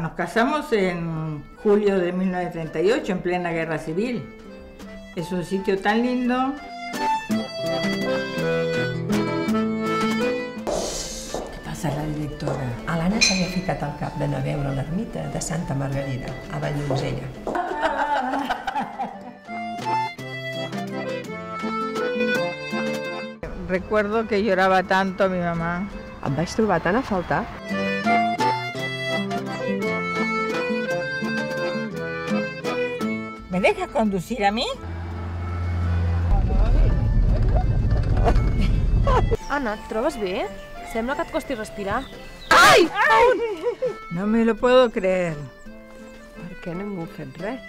Nos casamos en julio de 1938, en plena guerra civil. Es un sitio tan lindo. Què passa, la directora? A l'Anna s'havia ficat al cap d'anar a veure l'ermita de Santa Margarida, a Valldonzella. Recuerdo que lloraba tanto mi mamá. Em vaig trobar tan a faltar. dejas conducir a mí? Anna, et trobes bé? Sembla que et costi respirar. Ai! Ai! No me lo puedo creer. Per què no m'ho fet res?